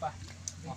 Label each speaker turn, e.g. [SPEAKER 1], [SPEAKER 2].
[SPEAKER 1] 来，好。